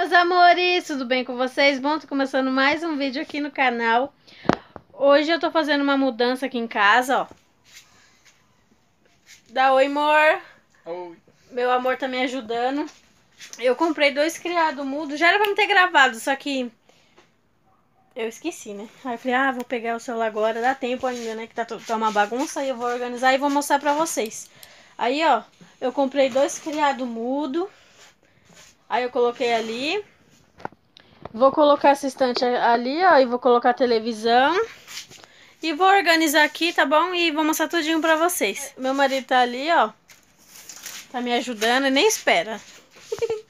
meus amores, tudo bem com vocês? Bom, tô começando mais um vídeo aqui no canal. Hoje eu tô fazendo uma mudança aqui em casa, ó. Dá oi, amor. Oi. Meu amor tá me ajudando. Eu comprei dois criados mudo. Já era pra me ter gravado, só que eu esqueci, né? Aí eu falei, ah, vou pegar o celular agora, dá tempo ainda, né? Que tá, tá uma bagunça, e eu vou organizar e vou mostrar pra vocês. Aí, ó, eu comprei dois criados mudo. Aí eu coloquei ali. Vou colocar essa estante ali, ó, e vou colocar a televisão. E vou organizar aqui, tá bom? E vou mostrar tudinho pra vocês. Meu marido tá ali, ó. Tá me ajudando e nem espera.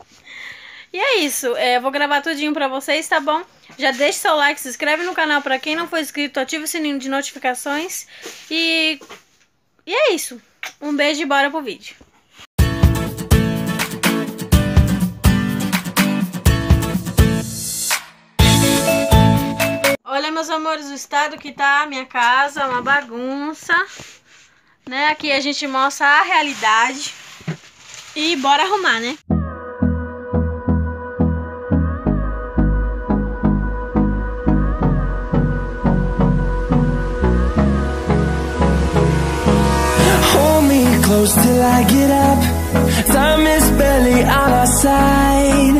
e é isso. É, vou gravar tudinho pra vocês, tá bom? Já deixa seu like, se inscreve no canal pra quem não for inscrito, ativa o sininho de notificações. E, e é isso. Um beijo e bora pro vídeo. Meus amores, o estado que tá a minha casa, uma bagunça. Né? Aqui a gente mostra a realidade. E bora arrumar, né? Close till I get up. Time is barely on our side.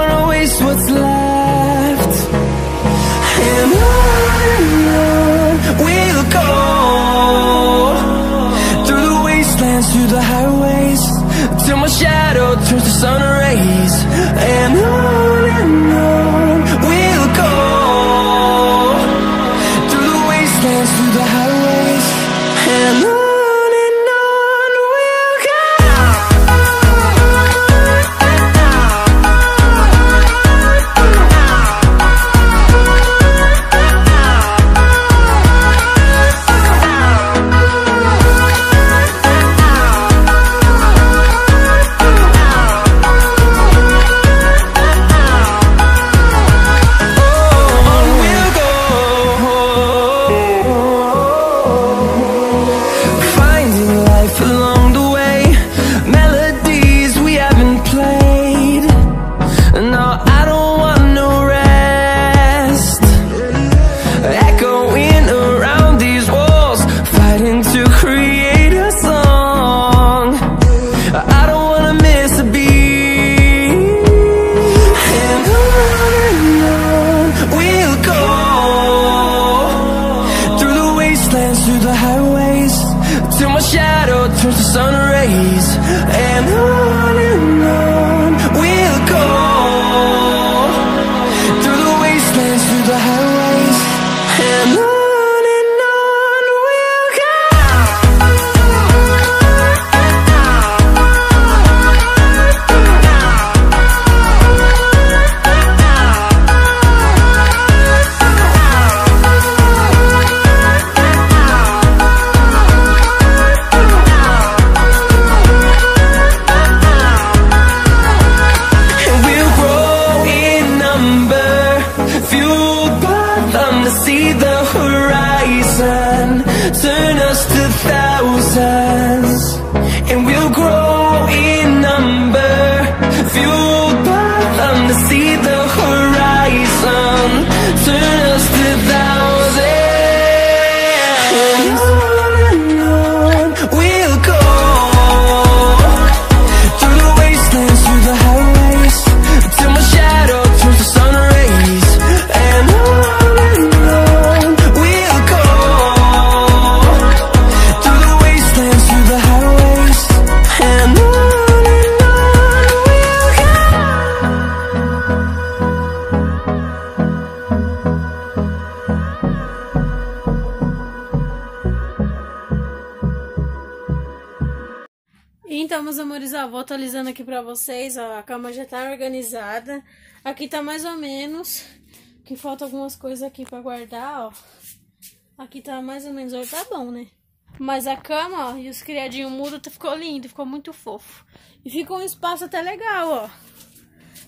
you Então, meus amores, ó, vou atualizando aqui pra vocês, ó, a cama já tá organizada. Aqui tá mais ou menos, que falta algumas coisas aqui pra guardar, ó. Aqui tá mais ou menos, ó, tá bom, né? Mas a cama, ó, e os criadinhos mudo ficou lindo, ficou muito fofo. E ficou um espaço até legal, ó.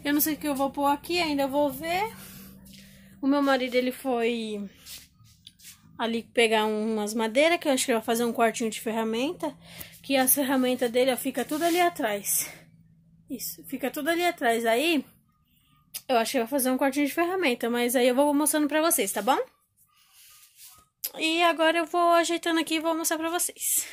Eu não sei o que eu vou pôr aqui, ainda vou ver. O meu marido, ele foi ali pegar umas madeiras, que eu acho que vai fazer um quartinho de ferramenta. Que as ferramentas dele, ó, fica tudo ali atrás. Isso, fica tudo ali atrás. Aí, eu acho que vai fazer um quartinho de ferramenta, mas aí eu vou mostrando pra vocês, tá bom? E agora eu vou ajeitando aqui e vou mostrar pra vocês.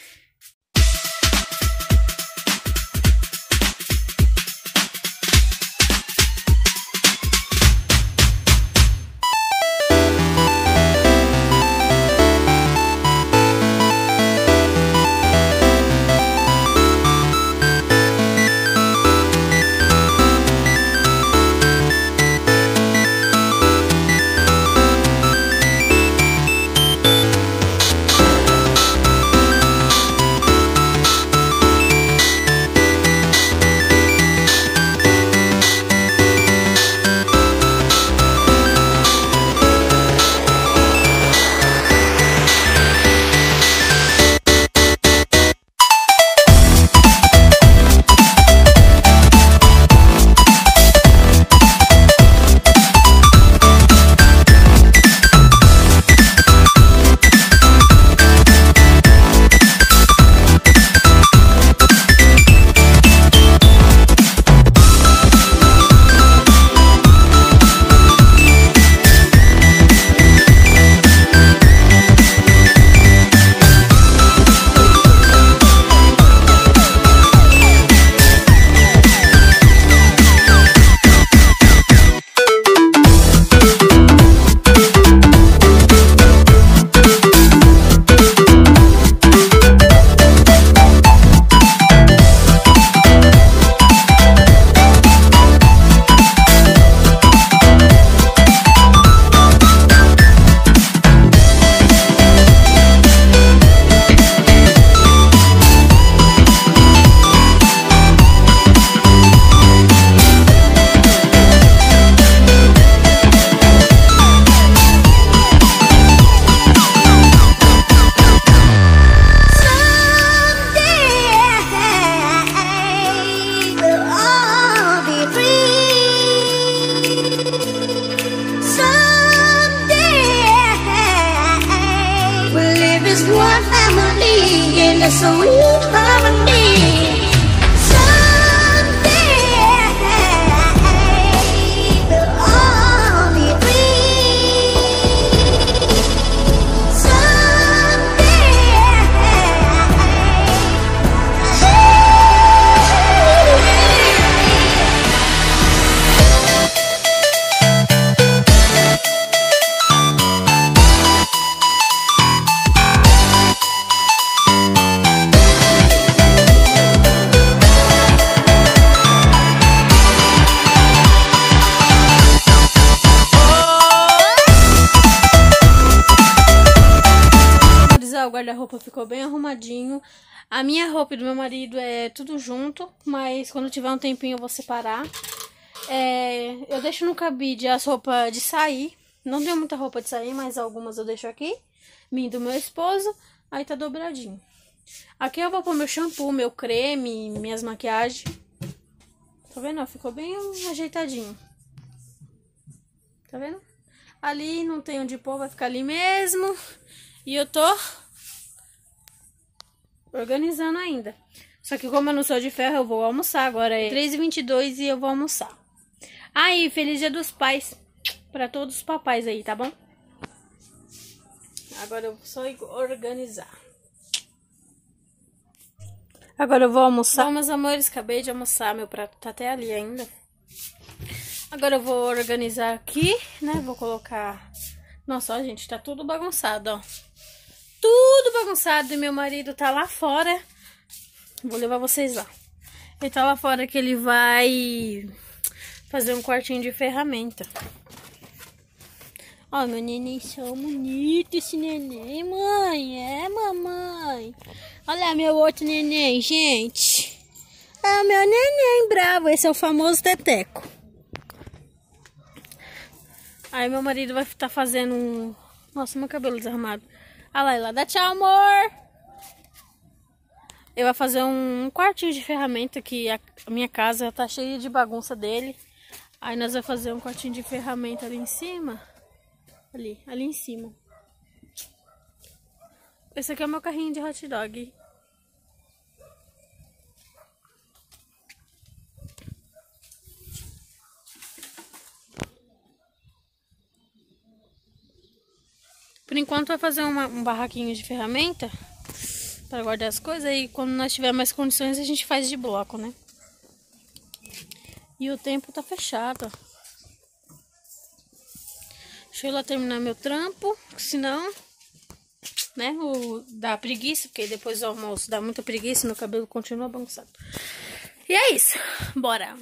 in the sweet harmony guarda-roupa ficou bem arrumadinho. A minha roupa e do meu marido é tudo junto, mas quando tiver um tempinho eu vou separar. É, eu deixo no cabide as roupas de sair. Não tenho muita roupa de sair, mas algumas eu deixo aqui. Minha do meu esposo. Aí tá dobradinho. Aqui eu vou pôr meu shampoo, meu creme, minhas maquiagens. Tá vendo? Ficou bem ajeitadinho. Tá vendo? Ali não tem onde pôr, vai ficar ali mesmo. E eu tô organizando ainda. Só que como eu não sou de ferro, eu vou almoçar. Agora é 3h22 e eu vou almoçar. Aí, feliz dia dos pais para todos os papais aí, tá bom? Agora eu só organizar. Agora eu vou almoçar. Bom, meus amores, acabei de almoçar. Meu prato tá até ali ainda. Agora eu vou organizar aqui, né? Vou colocar... Nossa, ó, gente, tá tudo bagunçado, ó tudo bagunçado e meu marido tá lá fora. Vou levar vocês lá. Ele tá lá fora que ele vai fazer um quartinho de ferramenta. Ó, meu neném só bonito esse neném, mãe. É, mamãe. Olha meu outro neném, gente. É o meu neném bravo. Esse é o famoso teteco. Aí meu marido vai estar tá fazendo um... Nossa, meu cabelo desarmado. A Laila, dá tchau, amor! Eu vou fazer um quartinho de ferramenta que a minha casa tá cheia de bagunça dele. Aí nós vamos fazer um quartinho de ferramenta ali em cima. Ali, ali em cima. Esse aqui é o meu carrinho de hot dog. Por enquanto vai fazer uma, um barraquinho de ferramenta para guardar as coisas e quando nós tiver mais condições a gente faz de bloco, né? E o tempo tá fechado, Deixa eu lá terminar meu trampo, senão, né, o, dá preguiça, porque depois do almoço dá muita preguiça, meu cabelo continua bagunçado. E é isso, bora!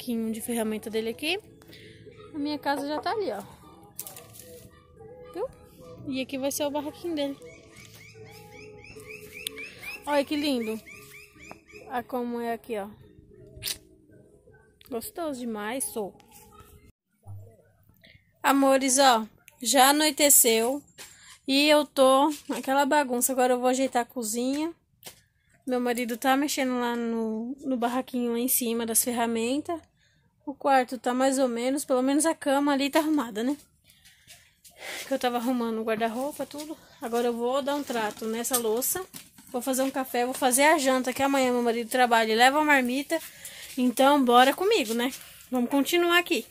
Fazendo o barraquinho de ferramenta dele aqui. A minha casa já tá ali, ó. Viu? E aqui vai ser o barraquinho dele. Olha que lindo. Olha como é aqui, ó. Gostoso demais, sou. Amores, ó. Já anoiteceu. E eu tô naquela bagunça. Agora eu vou ajeitar a cozinha. Meu marido tá mexendo lá no, no barraquinho lá em cima das ferramentas. O quarto tá mais ou menos, pelo menos a cama ali tá arrumada, né? Que eu tava arrumando o guarda-roupa, tudo. Agora eu vou dar um trato nessa louça. Vou fazer um café, vou fazer a janta, que amanhã meu marido trabalha e leva a marmita. Então, bora comigo, né? Vamos continuar aqui.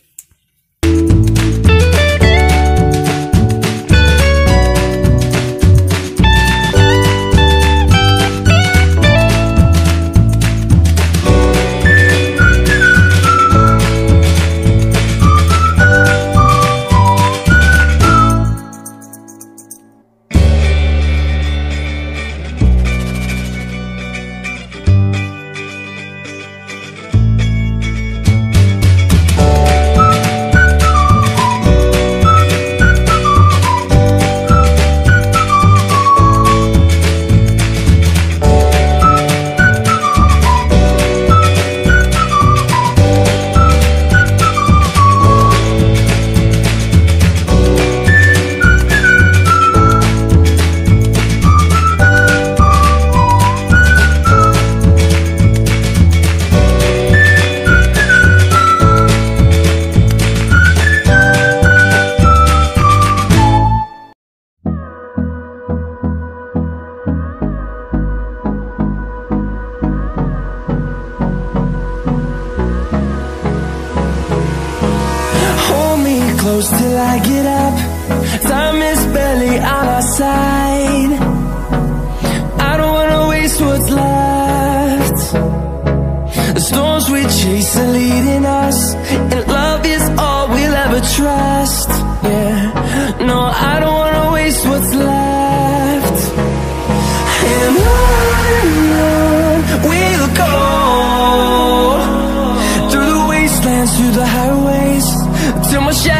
Till my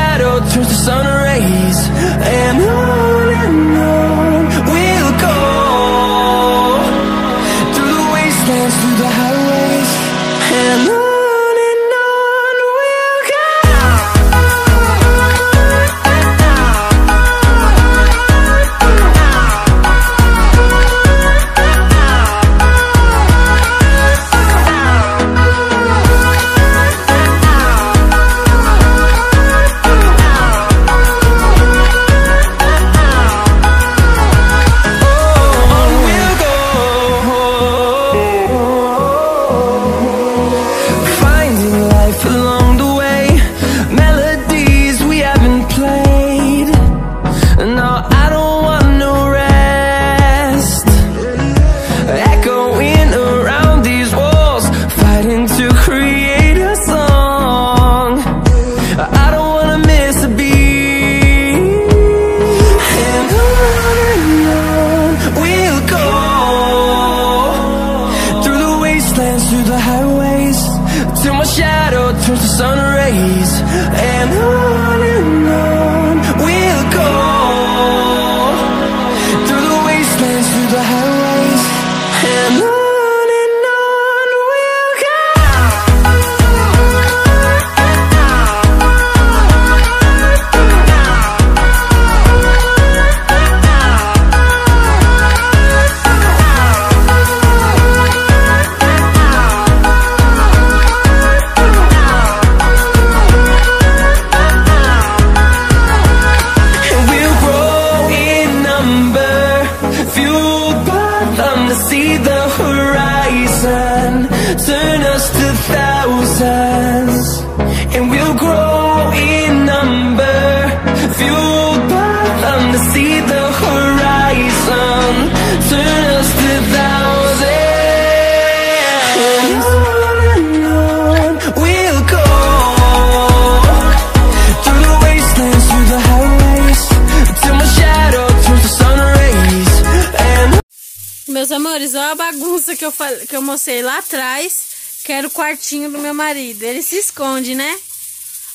amores, olha a bagunça que eu, fal- que eu mostrei lá atrás, que era o quartinho do meu marido. Ele se esconde, né?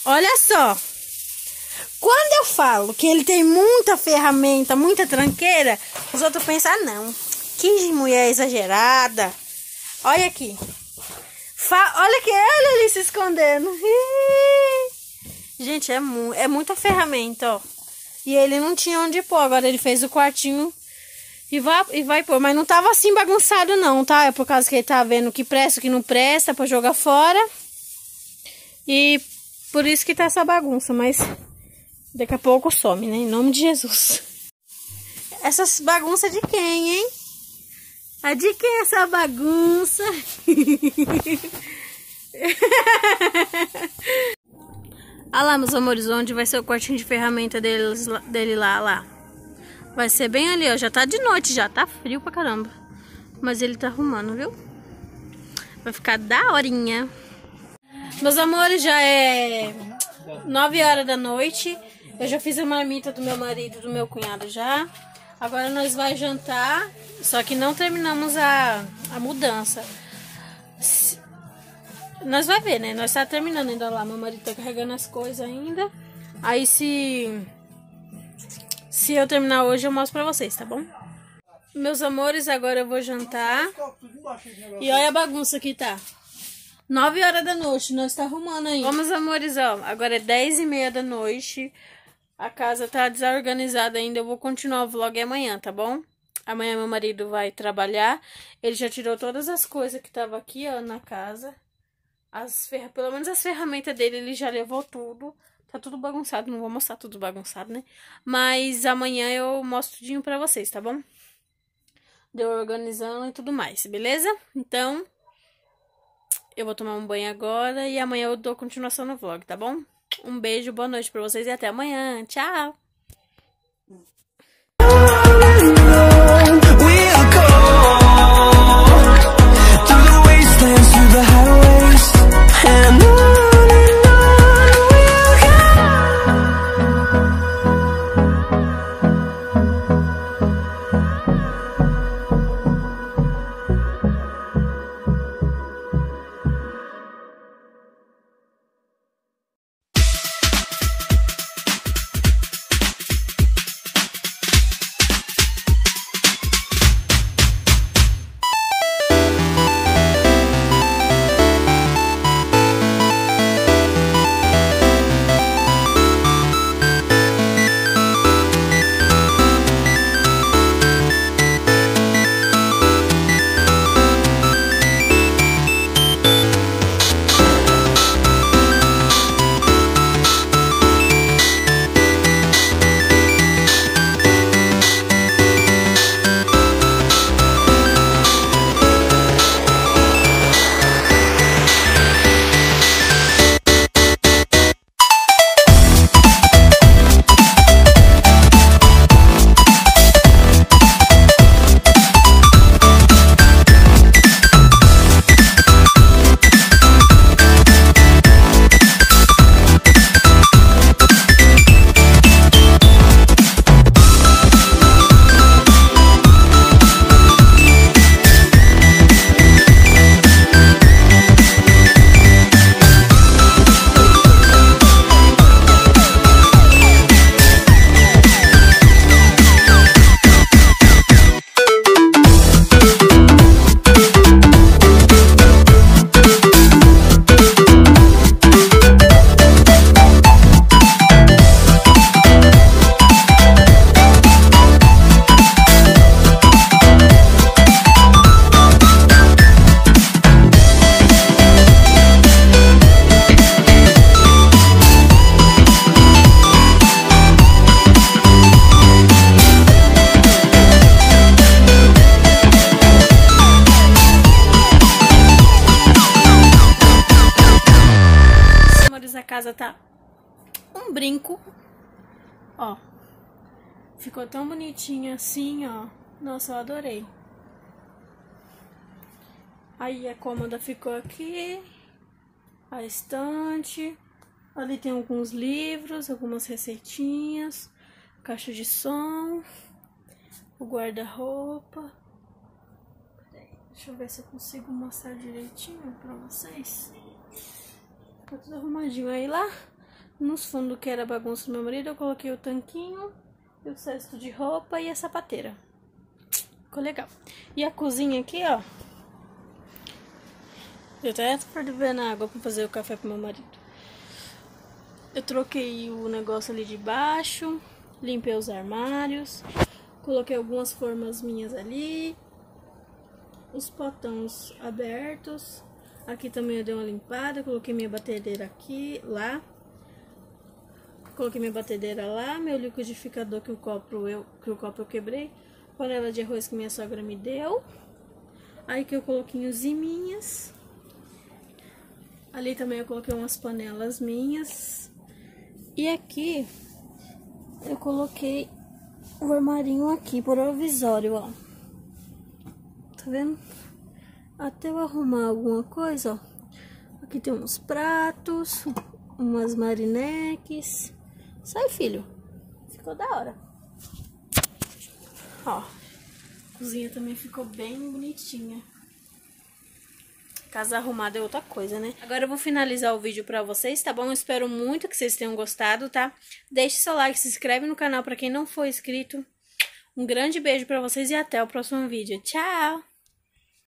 Olha só. Quando eu falo que ele tem muita ferramenta, muita tranqueira, os outros pensam, ah, não. Que mulher exagerada. Olha aqui. Fa- olha que ele se escondendo. Gente, é, mu é muita ferramenta, ó. E ele não tinha onde pôr. Agora ele fez o quartinho e vai, e vai pôr. Mas não tava assim bagunçado, não, tá? É por causa que ele tá vendo que presta, que não presta pra jogar fora. E por isso que tá essa bagunça. Mas daqui a pouco some, né? Em nome de Jesus. Essas bagunças de quem, hein? A de quem é essa bagunça? Olha lá, meus amores, onde vai ser o quartinho de ferramenta deles, dele lá, lá. Vai ser bem ali, ó. Já tá de noite, já tá frio pra caramba. Mas ele tá arrumando, viu? Vai ficar da horinha. Meus amores, já é 9 horas da noite. Eu já fiz a marmita do meu marido do meu cunhado já. Agora nós vai jantar. Só que não terminamos a, a mudança. Se- Nós vai ver, né? Nós tá terminando ainda lá. Meu marido tá carregando as coisas ainda. Aí se. Se eu terminar hoje, eu mostro pra vocês, tá bom? Meus amores, agora eu vou jantar. E olha a bagunça que tá. 9 horas da noite, nós tá arrumando ainda. Vamos, amores, ó. Agora é 10 e meia da noite. A casa tá desorganizada ainda. Eu vou continuar o vlog amanhã, tá bom? Amanhã meu marido vai trabalhar. Ele já tirou todas as coisas que tava aqui, ó, na casa. As ferra... Pelo menos as ferramentas dele, ele já levou tudo. Tá tudo bagunçado. Não vou mostrar tudo bagunçado, né? Mas amanhã eu mostro tudinho pra vocês, tá bom? Deu organizando e tudo mais, beleza? Então, eu vou tomar um banho agora e amanhã eu dou continuação no vlog, tá bom? Um beijo, boa noite pra vocês e até amanhã. Tchau! Brinco. Ó. Ficou tão bonitinha assim, ó. Nossa, eu adorei. Aí a cômoda ficou aqui. A estante. Ali tem alguns livros, algumas receitinhas. Caixa de som. O guarda-roupa. Deixa eu ver se eu consigo mostrar direitinho pra vocês. Tá tudo arrumadinho. Aí lá nos fundos que era bagunça do meu marido, eu coloquei o tanquinho, o cesto de roupa e a sapateira. Ficou legal. E a cozinha aqui, ó. Eu até fervendo na água pra fazer o café pro meu marido. Eu troquei o negócio ali de baixo, limpei os armários, coloquei algumas formas minhas ali, os potões abertos. Aqui também eu dei uma limpada, coloquei minha batedeira aqui, lá. Coloquei minha batedeira lá, meu liquidificador que o copo eu, que o copo eu quebrei, panela de arroz que minha sogra me deu. Aí que eu coloquei os iminhas. Ali também eu coloquei umas panelas minhas. E aqui eu coloquei o armarinho aqui provisório, ó. Tá vendo? Até eu arrumar alguma coisa, ó. Aqui tem uns pratos, umas marineques. Sai, filho. Ficou da hora. Ó, a cozinha também ficou bem bonitinha. Casa arrumada é outra coisa, né? Agora eu vou finalizar o vídeo pra vocês, tá bom? Eu espero muito que vocês tenham gostado, tá? Deixe seu like, se inscreve no canal pra quem não for inscrito. Um grande beijo pra vocês e até o próximo vídeo. Tchau!